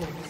Unstoppable.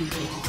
Executed.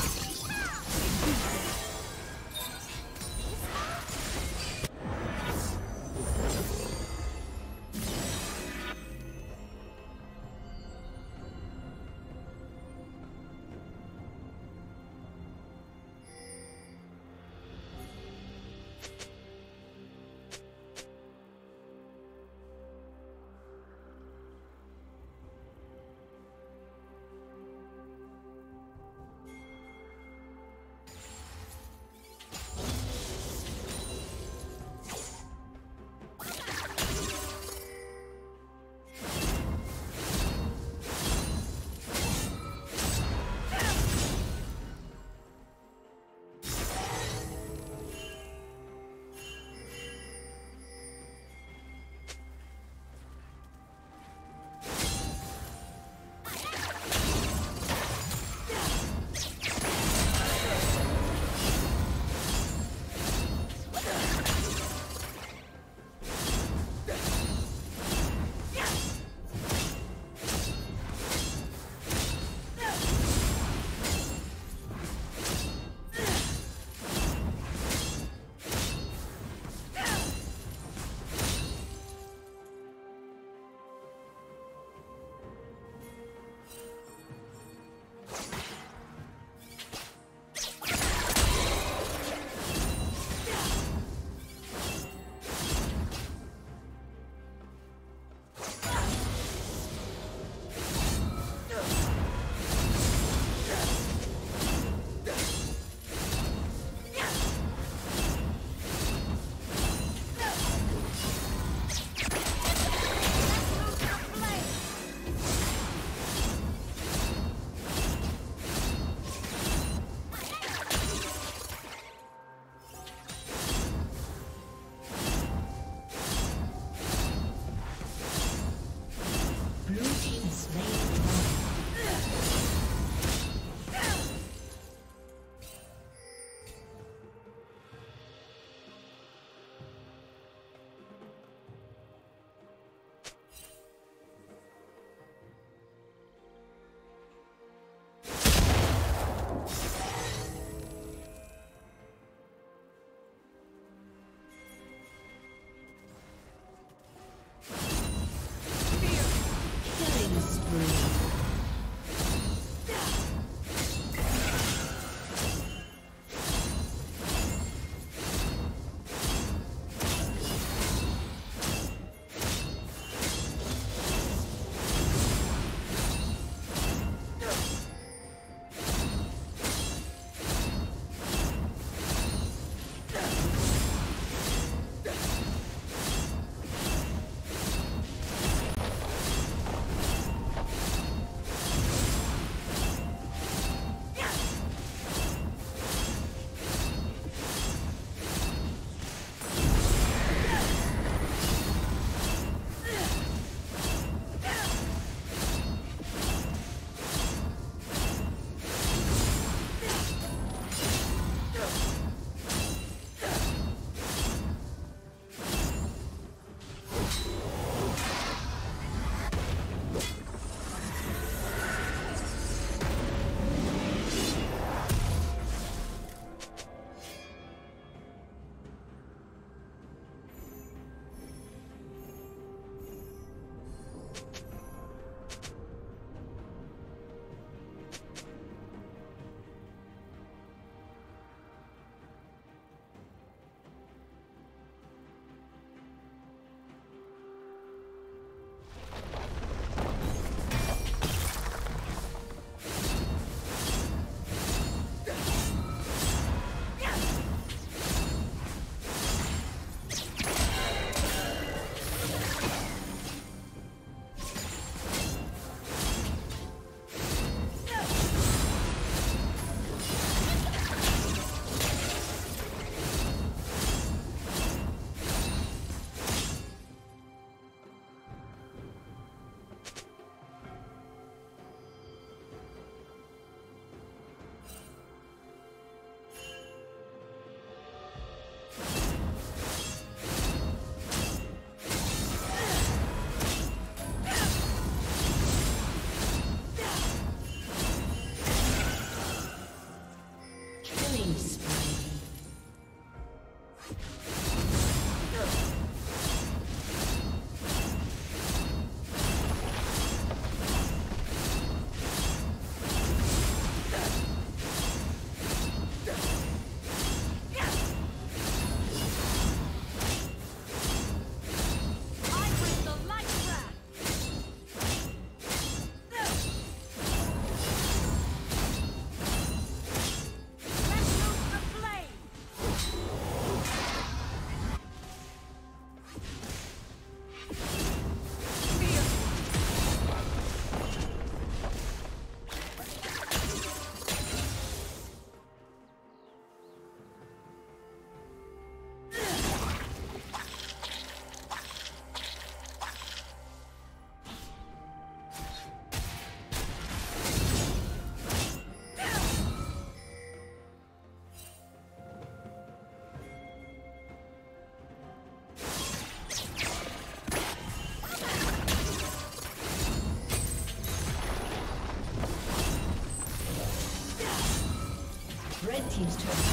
Team's turret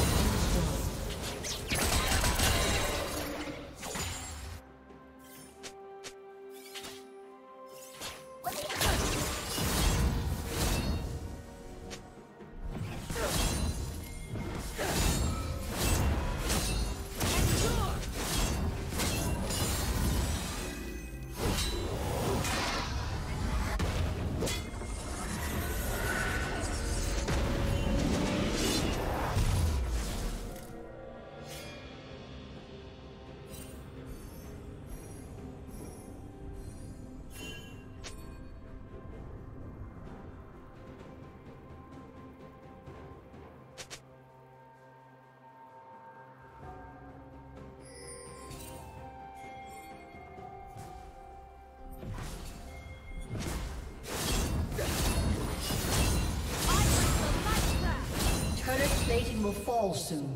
fall soon.